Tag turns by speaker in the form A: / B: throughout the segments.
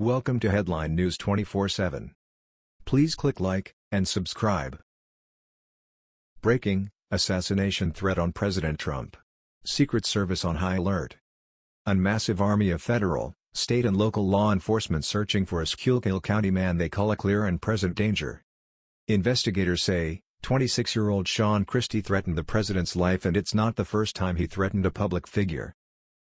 A: Welcome to Headline News 24/7. Please click like and subscribe. Breaking: Assassination threat on President Trump. Secret Service on high alert. A massive army of federal, state and local law enforcement searching for a Schuylkill County man they call a clear and present danger. Investigators say, 26-year-old Sean Christie threatened the president's life and it's not the first time he threatened a public figure.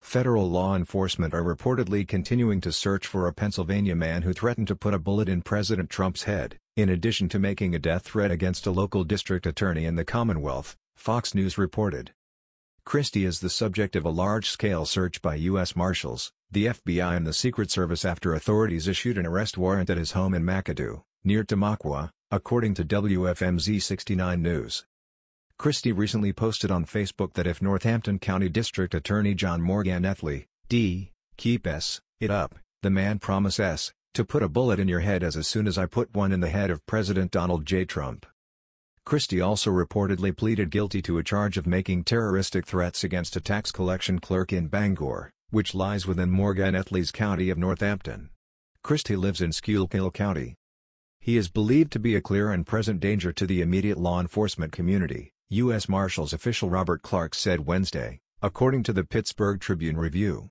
A: Federal law enforcement are reportedly continuing to search for a Pennsylvania man who threatened to put a bullet in President Trump's head, in addition to making a death threat against a local district attorney in the Commonwealth, Fox News reported. Christie is the subject of a large-scale search by U.S. Marshals, the FBI and the Secret Service after authorities issued an arrest warrant at his home in McAdoo, near Tamaqua, according to WFMZ 69 News. Christie recently posted on Facebook that if Northampton County District Attorney John Morganelli, D, keep S, it up, the man promise S, to put a bullet in your head as, as soon as I put one in the head of President Donald J. Trump. Christie also reportedly pleaded guilty to a charge of making terroristic threats against a tax collection clerk in Bangor, which lies within Morganelli's county of Northampton. Christie lives in Schuylkill County. He is believed to be a clear and present danger to the immediate law enforcement community, U.S. Marshals official Robert Clark said Wednesday, according to the Pittsburgh Tribune Review.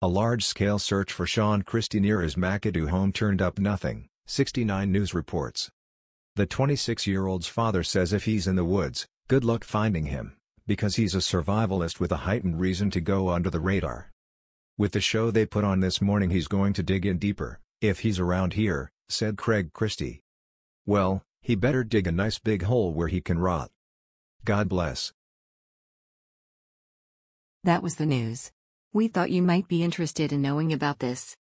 A: A large-scale search for Sean Christie near his McAdoo home turned up nothing, 69 News reports. The 26-year-old's father says if he's in the woods, good luck finding him, because he's a survivalist with a heightened reason to go under the radar. With the show they put on this morning he's going to dig in deeper, if he's around here, said Craig Christie. Well, he better dig a nice big hole where he can rot. God bless.
B: That was the news. We thought you might be interested in knowing about this.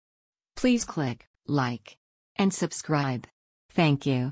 B: Please click like and subscribe. Thank you.